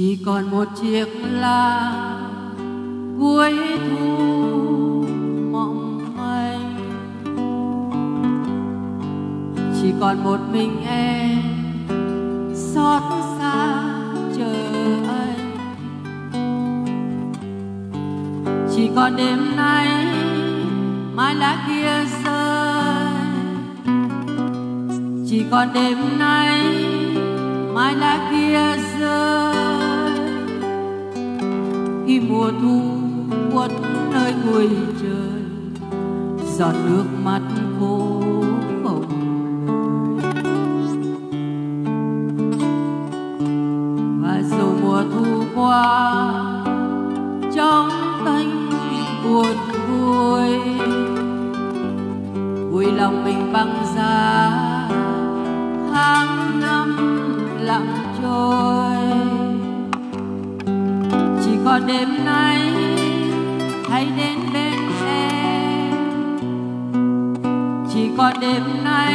chỉ còn một chiếc lá cuối thu mộng manh chỉ còn một mình em xót xa chờ anh. Chỉ còn đêm nay mai lá kia rơi. Chỉ còn đêm nay mai lá kia rơi mùa thu quất nơi cuối trời. Giọt nước mắt khô không và dù mùa thu qua, trong thanh buồn vui vui lòng mình băng giá, tháng năm lặng trôi đêm nay, hãy đến bên em. Chỉ còn đêm nay,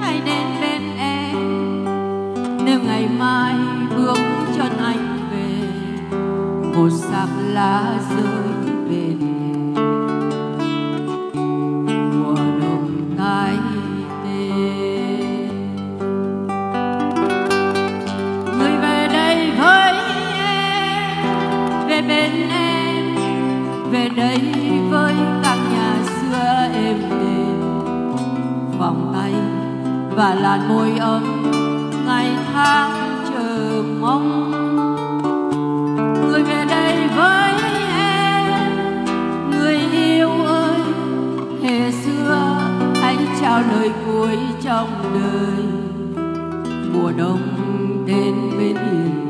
hãy đến bên em. Nếu ngày mai bước chân anh về, một sạp lá rơi. Bên em. Về đây với căn nhà xưa êm đềm. Vòng tay và làn môi ấm, ngày tháng chờ mong. Người về đây với em, người yêu ơi, hè xưa hãy trao lời cuối trong đời. Mùa đông đến bên hiền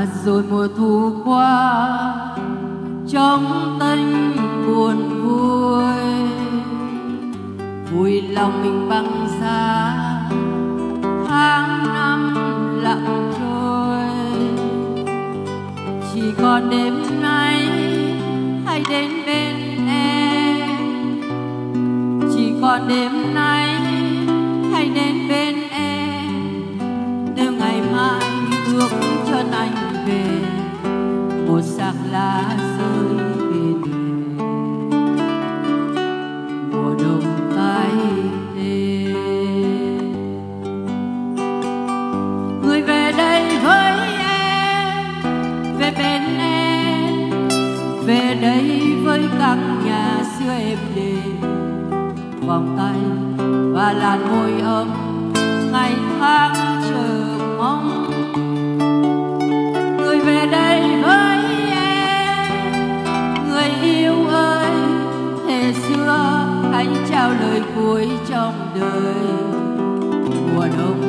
và rồi mùa thu qua, trong tênh buồn vui. Vui lòng mình băng giá, tháng năm lặng trôi. Chỉ còn đêm nay hãy đến bên em. Chỉ còn đêm đã rơi về em mùa đông tái tê người về đây với em về bên em về đây với căn nhà xưa êm đềm vòng tay và làn môi ấm ngày tháng chờ mong trao cuối trong đời. Mùa đông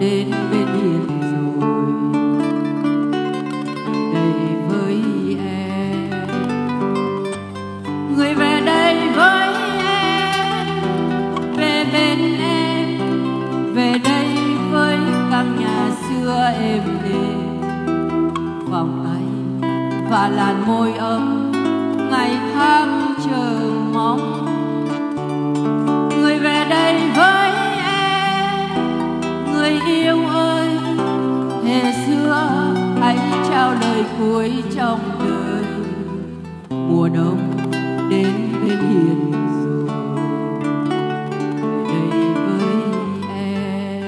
đến bên hiền rồi. Đây với em. Người về đây với em. Về bên em. Về đây với căn nhà xưa êm đềm. Vòng tay và làn môi ấm. Ngày tháng chờ mong. Yêu ơi. Thề xưa hãy trao lời cuối trong đời. Mùa đông đến bên hiền rồi. Đây với em.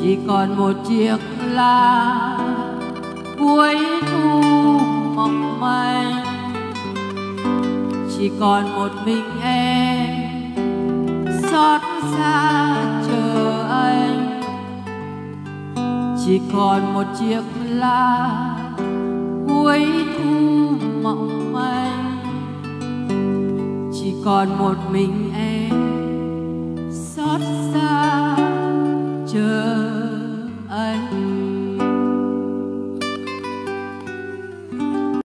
Chỉ còn một chiếc lá cuối thu mong manh. Chỉ còn một mình em xót xa chờ anh. Chỉ còn một chiếc lá cuối thu mộng manh. Chỉ còn một mình em